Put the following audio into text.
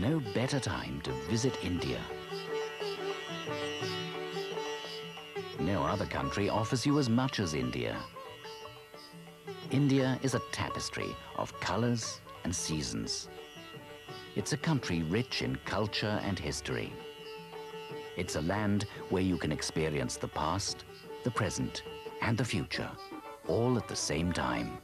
no better time to visit India. No other country offers you as much as India. India is a tapestry of colors and seasons. It's a country rich in culture and history. It's a land where you can experience the past, the present, and the future, all at the same time.